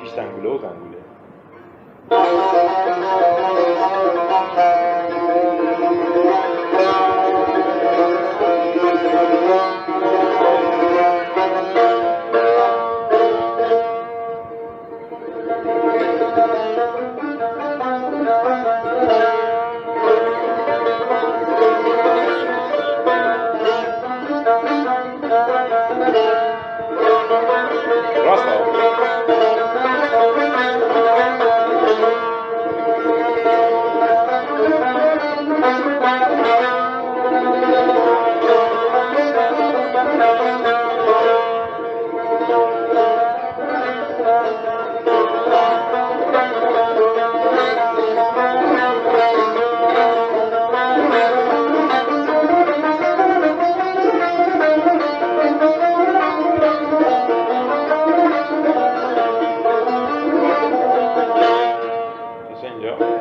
Tischtangle Losangle. Yeah.